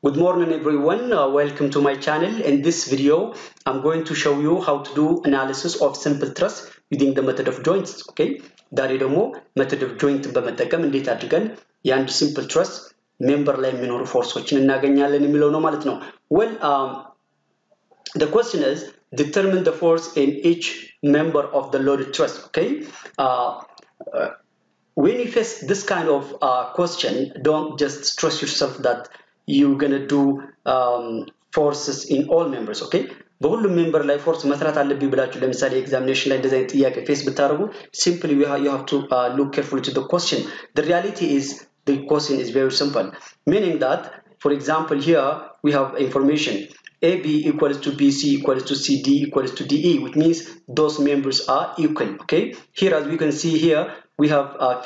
Good morning everyone, uh, welcome to my channel. In this video, I'm going to show you how to do analysis of simple truss using the method of joints. Okay? ዛሬ ደግሞ method of joint በመጠቀም እንዴት አድርገን የአንድ simple truss ሜምበር ላይ የሚኖሩ ፎርሶችን እናገኛለን የሚለው ነው ማለት ነው። Well, um, the question is determine the force in each member of the loaded truss. Okay? Uh, uh, when you face this kind of uh, question, don't just stress yourself that you're gonna do um, forces in all members, okay? በሁሉም ሜምበር ላይ ፎርስ መስራት አለብኝ ብላችሁ ለምሳሌ ኤግዛሚኔሽን ላይ እንደዚህ አይነት ጥያቄ ፌስ ብታደርጉ ሲምፕሊ you have, you have to uh, look carefully to the question. The reality is the question is very simple, meaning that, for example, here we have information AB equals to BC equals to CD equals to DE, which means those members are equal. Okay. Here, as we can see here, we have uh,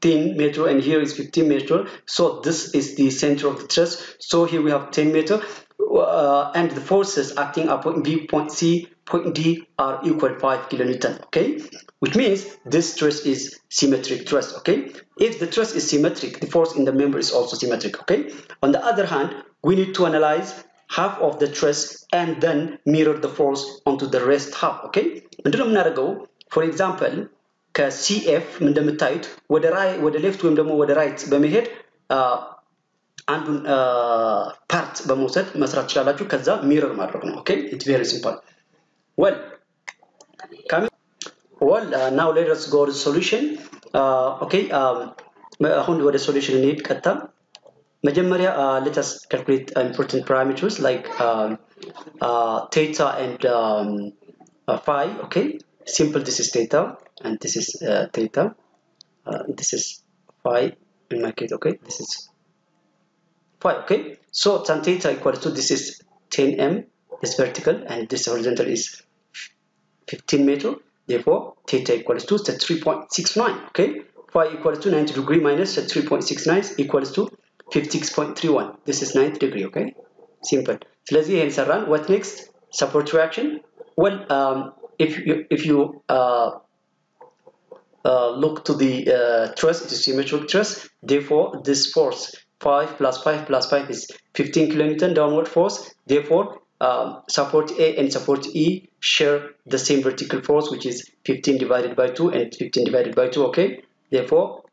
10 meter and here is 15 meter so this is the center of the thrust so here we have 10 meter uh, and the forces acting at point B, point C, point D are equal 5 kilonewton, okay? Which means this stress is symmetric thrust, okay? If the thrust is symmetric, the force in the member is also symmetric, okay? On the other hand, we need to analyze half of the thrust and then mirror the force onto the rest half, okay? And For example, ከ CF እንደምታዩት ወደ righ- ወደ left ወይም ደግሞ ወደ right በመሄድ አንዱን part በመውሰድ መስራት ትችላላችሁ። ከዛ mirror ማድረግ ነው። okay? It's very simple። Well well now let us go to solution። Okay? አሁን ወደ solution እንሄድ ቀጥታ መጀመሪያ let us calculate important parameters like ቴታ ኤንድ ፋይ ኦኬ simple this is theta and this is uh, theta uh, this is phi in my case okay this is phi okay so tan theta equal to this is 10 m this vertical and this horizontal is 15 meter therefore theta equals to 3.69 okay phi equals to 90 degree minus 3.69 equals to 56.31 this is 90 degree okay simple ስለዚህ ይሄን ሰራን what next support reaction well um, if you if you uh, uh, look to the uh, truss, it is symmetric truss. Therefore, this force 5 plus 5 plus 5 is 15 kilonewton downward force. Therefore, um, support A and support E share the same vertical force, which is 15 divided by 2 and 15 divided by 2. Okay. Therefore,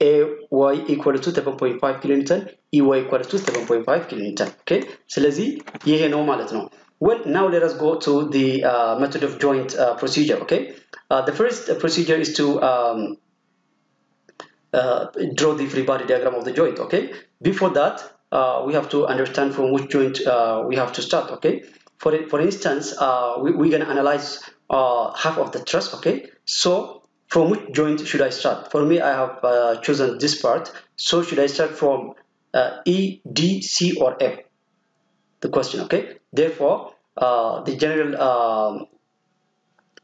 AY equal to 7.5 kilonewton, EY equal to 7.5 kilonewton. Okay. ስለዚህ ይሄ ነው ማለት ነው። well, now let us go to the uh, method of joint uh, procedure, okay? Uh, the first procedure is to um, draw the free body diagram of the joint, okay? Before that, we have to understand from which joint we have to start, okay? For, for instance, we, we're going to analyze half of the truss, okay? So, from which joint should I start? For me, I have chosen this part. So, should I start from E, D, C, or F? the question okay therefore uh, the general um,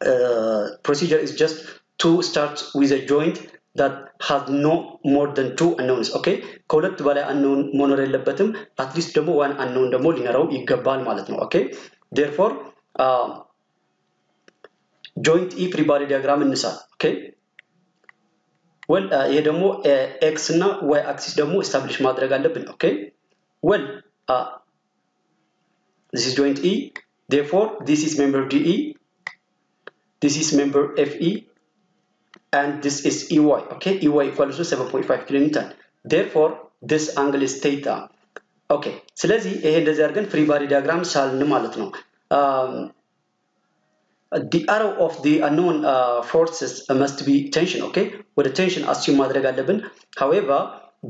uh, procedure is just to start with a joint that has no more than two unknowns okay ከሁለት በላይ unknown መኖር የለበትም አትሊስት ደግሞ ዋን unknown ደግሞ ሊኖረው ይገባል ማለት ነው ኦኬ therefore uh, joint e free body diagram እንሳ Okay well ይሄ ደግሞ x እና y axis ደግሞ establish ማድረግ አለብን okay well this is joint E. Therefore, this is member DE. This is member FE. And this is EY. Okay, EY equals to 7.5 kilonewton. Therefore, this angle is theta. Okay, ስለዚህ ይሄ እንደዚህ አድርገን ፍሪ ባዲ ዲያግራም ሳልን ማለት ነው። the arrow of the unknown uh, forces must be tension okay ወደ tension assume ማድረግ አለብን however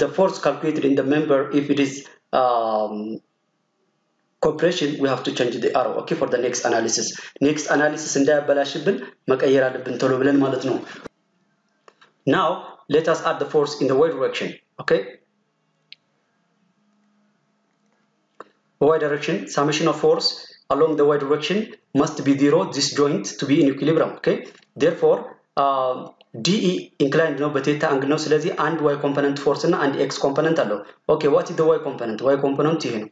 the force calculated in the member if it is um, we have to change the arrow okay for the next analysis next analysis እንዳያበላሽብን መቀየር አለብን ቶሎ ብለን ማለት ነው us add the force in the y direction okay y direction summation of force along the y direction must be zero this joint to be in equilibrium okay therefore um, DE inclined ነው በቴታ አንግል ነው ስለዚህ አንድ y component force እና አንድ x component አለው okay what is the y component y component ይሄ ነው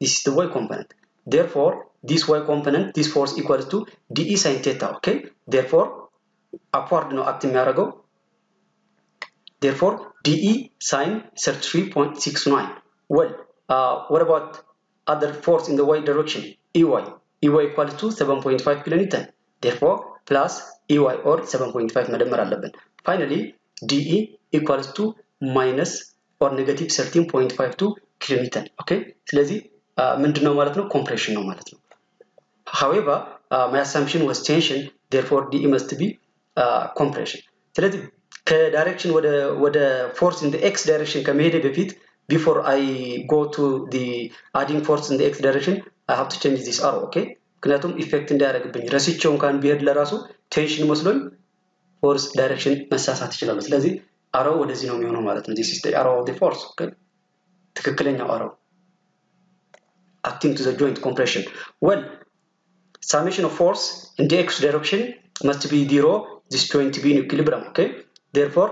this is the y component. Therefore, this y component, this force equals to dE sin theta, okay? Therefore, upward no act የሚያደርገው therefore dE sin 33.69 well what about other force in the y direction ey ey equals to 7.5 kilonewton therefore plus ey or 7.5 መደመር አለብን finally de equals to minus or negative 13.52 ኪሎሜትር ኦኬ ስለዚህ ምንድነው ማለት ነው? ኮምፕሬሽን ነው ማለት ነው። my assumption was tension therefore de must be uh, compression. ስለዚህ ከ direction ወደ force in x direction ከመሄደ በፊት before I go to the adding force in x direction I have to change this arrow okay? ምክንያቱም effect እንዳያደርግብኝ ረስቼው እንኳን ቢሄድ ለራሱ tension መስሎኝ force direction መሳሳት ይችላሉ ስለዚህ arrow ው ወደዚህ ነው የሚሆነው ማለት ነው። This is arrow of force ትክክለኛው arrow ው acting to the joint compression well summation of force in the x direction must be zero this joint be in equilibrium okay therefore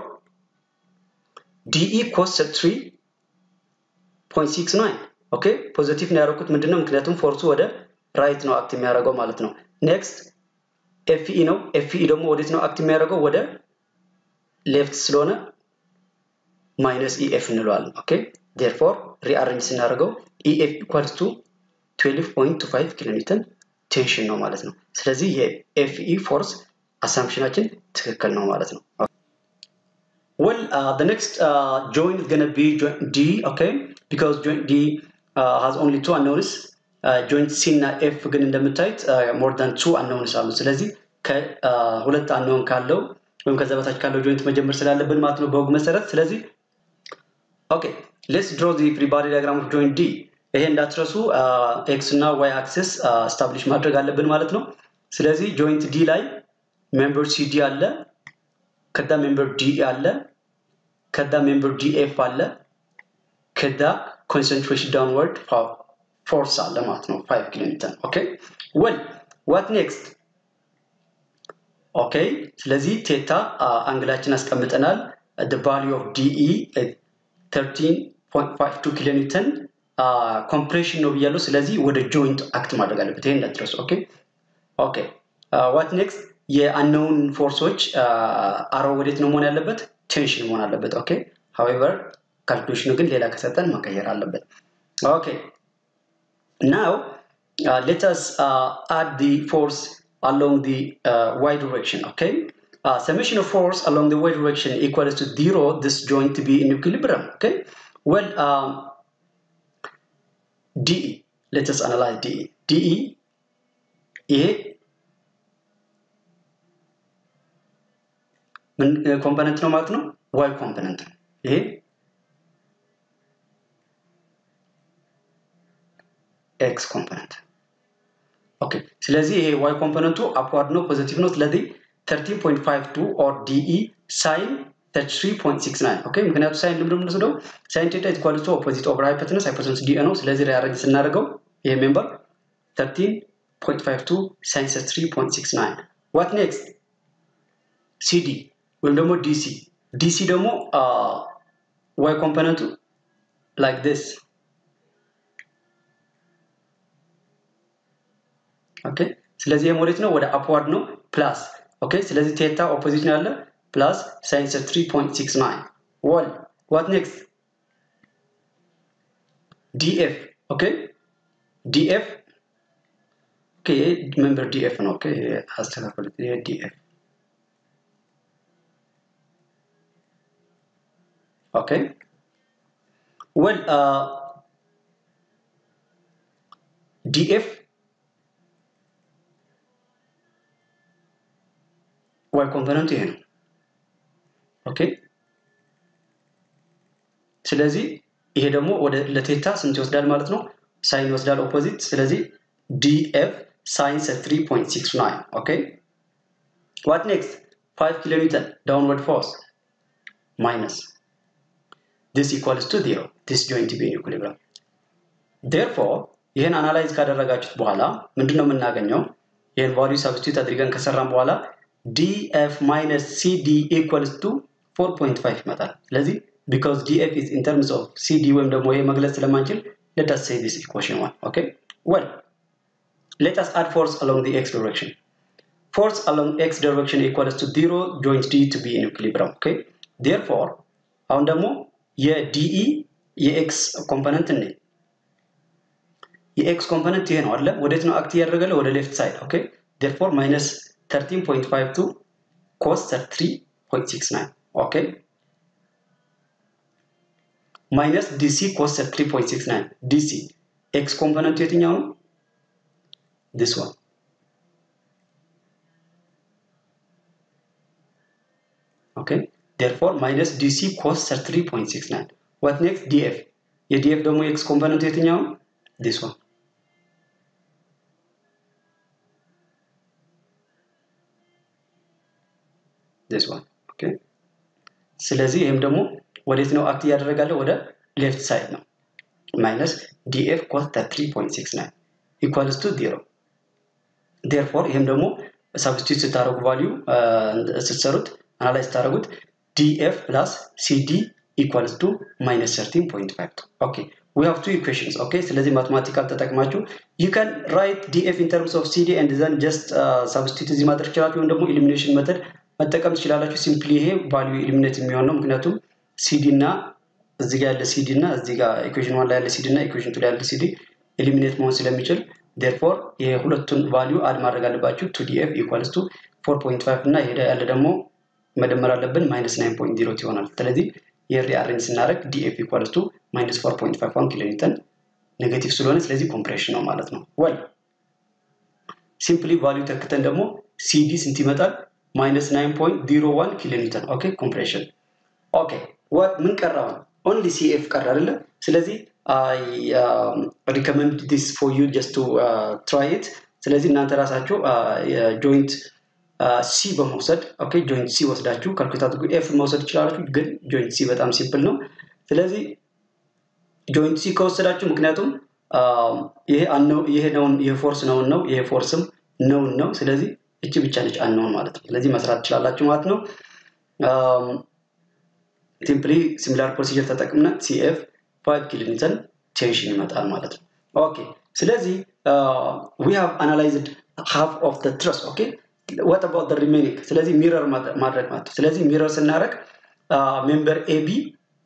de cos 3.69 okay positive ነው ያደረኩት ምንድነው ምክንያቱም force ኡ ወደ right ነው act የሚያደርገው ማለት ነው next FE ነው FE ደግሞ ወዴት ነው act የሚያደርገው ወደ left ስለሆነ minus EF እንለዋለን okay Therefore rearrange ስናደርገው EF equals to 12.25 kilo newton tension ነው ማለት ነው። ስለዚህ የ FE force assumption ኣችን ትክክል ነው ማለት ነው። Well uh, the next uh, joint is going to be joint d okay? Because joint d uh, has only C እና F ግን እንደምታዩት more than two unknowns አሉ። ስለዚህ ከሁለት አናውን ካለው ወይም ከዛ በታች ካለው joint መጀመር ስላለብን ማለት ነው በወግ መሰረት። ስለዚህ Okay let's draw the free diagram of joint D ይሄ እንዳትረሱ x እና y axis establish ማድረግ አለብን ማለት ነው. ስለዚህ joint D ላይ member CD አለ ከዛ member D አለ ከዛ member DF አለ ከዛ concentration downward force አለ ማለት ነው። 5 kilo okay well what next okay ስለዚህ theta angle ኣችን አስቀምጠናል. The value of DE 13.52 kilo newton compression ነው ብያለሁ ስለዚህ ወደ joint act ማድረግ አለበት ይሄ እንዳትረሱ okay okay what next የ unknown force ኦች arrow ወዴት ነው መሆን ያለበት tension መሆን አለበት okay however calculation ኑ ግን ሌላ ከሰጠን መቀየር አለበት okay uh, us uh, add the force along the uh, y direction okay uh, summation of force along the y direction equals to zero this joint well um, de let us analyze de de ይሄ ምን ኮምፖነንት ነው ማለት ነው ዋይ ኮምፖነንት ነው ይሄ ኤክስ ኮምፖነንት ኦኬ ስለዚህ ይሄ ዋይ ኮምፖነንቱ አፕዋርድ ነው ፖዚቲቭ ነው ስለዚህ 13.52 ኦር ዲኢ ሳይን 33.69 okay ምክንያቱ sine ልምድ የምንወስደው sine theta equals to opposite over hypotenuse hypotenuse DE ነው። ስለዚህ rearrange ስናደርገው ይሄ member 13.52 sine 33.69 what next CD ወይም ደግሞ DC DC ደግሞ y component ኡ like this okay ስለዚህ ይሄም ወዴት ነው። ወደ upward ነው። plus okay ስለዚህ theta opposite ነው ያለ plus sine 3.69 well what next? Df okay? Df okay remember df now okay here has to df okay? Well uh, df y component ነው okay? ስለዚህ ይሄ ደግሞ ወደ ለ theta ስንት ይወስዳል ማለት ነው? sine ይወስዳል opposite። ስለዚህ DF sine 3.69 okay? What next 5 kilo newton downward force minus this equals to zero. This joint be in ይህን analyze ካደረጋችሁት በኋላ ምንድነው የምናገኘው? ይህን value substitute አድርገን ከሰራን በኋላ df minus cd equals to 4.5 ይመጣል ስለዚህ df is in terms of cd ወይም ደግሞ ይሄ መግለጽ ስለማንችል say this equation one okay well let us add force along the x direction force along x direction equals to 0 joint d to be in equilibrium okay therefore አሁን ደግሞ የ DE የ x component ነ የ x component ይሄ ነው አለ ወዴት ነው act እያደረገለ ወደ left side okay therefore minus 13.52 cos 33.69 ኦኬ ማይነስ ዲሲ ኮስ 33.69 ዲሲ ኤክስ ኮምፖነንቱ የትኛው ነው this one okay therefore minus dc cos 33.69 what next df የdf ደግሞ የx ኮምፖነንት የትኛው this one this one okay ስለዚህ ይህም ደግሞ ወዴት ነው act እያደረጋለ ወደ left side ነው። minus DF cos 33.69 equals to zero። therefore ይህም ደግሞ substitute ስታደረጉ value ስትሰሩት analyze ስታደረጉት DF plus CD equals to minus 13.52 okay። We have two equations ስለዚህ mathematical ተጠቅማችሁ you can write DF in terms of CD and then just እዚህ ማድረግ ትችላላችሁ ወይም ደግሞ elimination method መጠቀም ትችላላችሁ። simply ይሄ value eliminate የሚሆን ነው። ምክንያቱም ሲዲ እና እዚህ ጋር ያለ ሲዲ እና እዚህ ጋር equation one ላይ ያለ ሲዲ እና equation two ላይ ያለ CD eliminate መሆን ስለሚችል therefore የሁለቱን value add ማድረግ አለባችሁ። two DF equals to 4.5 እና ይሄ ያለ ደግሞ መደመር አለብን minus 9.0 ይሆናል። ስለዚህ rearrange ስናደረግ DF equals to minus 4.51 kilo newton negative ስለሆነ ስለዚህ compression ነው ማለት ነው። well simply value ተክተን ደግሞ ሲዲ ስንት ይመጣል minus 9.01 kilo newton okay? compression። okay። ምን ቀራውን only CF ቀረ አይደለ? ስለዚህ I recommend this for you just to try it። ስለዚህ እናንተ ራሳችሁ joint C በመውሰድ okay? joint C ወስዳችሁ calculate F መውሰድ ትችላላችሁ ግን joint C በጣም simple ነው። ስለዚህ joint C ከወሰዳችሁ ምክንያቱም ይሄ known ይሄ force known ነው ይሄ force ም known ነው። ስለዚህ እቺ ብቻ ነች አንነውን ማለት ነው። ስለዚህ መስራት ትችላላችሁ ማለት ነው። simply similar procedure ተጠቅምነ CF 5 kilo newton tension ይመጣል ማለት ነው። okay ስለዚህ we have analyzed half of the truss okay? About the remaining? ስለዚህ mirror ማድረግ ማለት ስለዚህ mirror ስናደረግ member AB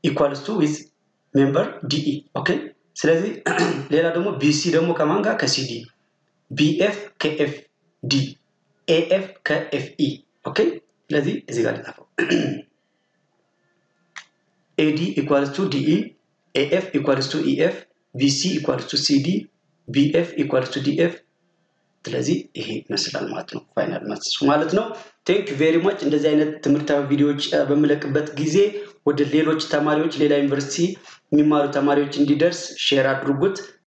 equals to with member DE okay? ስለዚህ ሌላ ደግሞ BC ደግሞ ከማን ጋር? ከ CD BF ከ FD AF ከ FE okay ስለዚህ እዚህ ጋር ልጻፈው AB equals to DE AF equals to EF BC equals to CD BF equals to DF ስለዚህ ይሄ ይመስላል ማለት ነው። final መልሱ ማለት ነው። thank very much እንደዚህ አይነት ትምህርታዊ ቪዲዮዎች በምለቅበት ጊዜ ወደ ሌሎች ተማሪዎች ሌላ ዩኒቨርሲቲ የሚማሩ ተማሪዎች እንዲደርስ share አድርጉት